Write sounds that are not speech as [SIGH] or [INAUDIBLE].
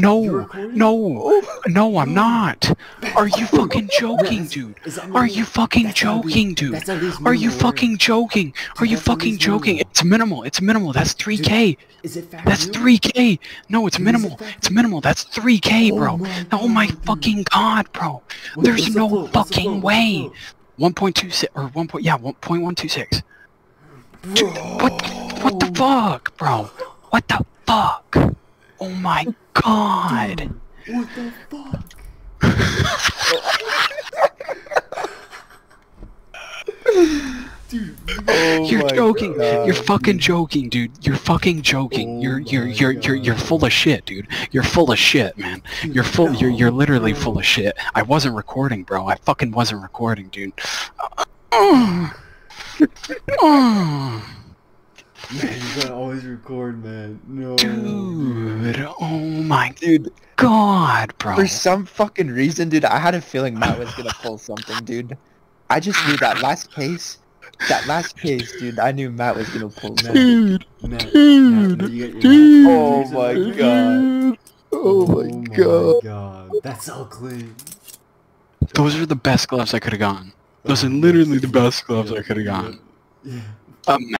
No, no, no, I'm not. Are you [LAUGHS] fucking joking, dude? Are you fucking That's at least- joking, dude? that's at least Are you fucking joking? Are you fucking joking? It's minimal. It's minimal. That's 3k. Is it That's 3k. No, it's Dude, is it minimal. It's minimal. That's 3k, Oh bro. my Oh my fucking god, bro. There's no fucking way. 1.26 or 1. Point, yeah, 1.126. Dude, what? What the fuck, bro? What the fuck? Oh my god. What the fuck? Dude, Oh You're joking. God. You're fucking joking, dude. You're fucking joking. Oh you're you're you're you're you're full of shit, dude. You're full of shit, man. You're full. You're you're literally full of shit. I wasn't recording, bro. I fucking wasn't recording, dude. Man, you gotta always record, man. No. Dude, oh my Dude, god, bro. for some fucking reason, dude, I had a feeling Matt was gonna pull something, dude. I just knew that last case, that last case, dude, I knew Matt was gonna pull Matt. something. Dude, Matt, dude, Matt, you get- dude. Oh my god. Oh my god. god. That's so clean. Those are the best gloves I could have gotten. Those are literally the best gloves I could have gotten. Yeah. Um,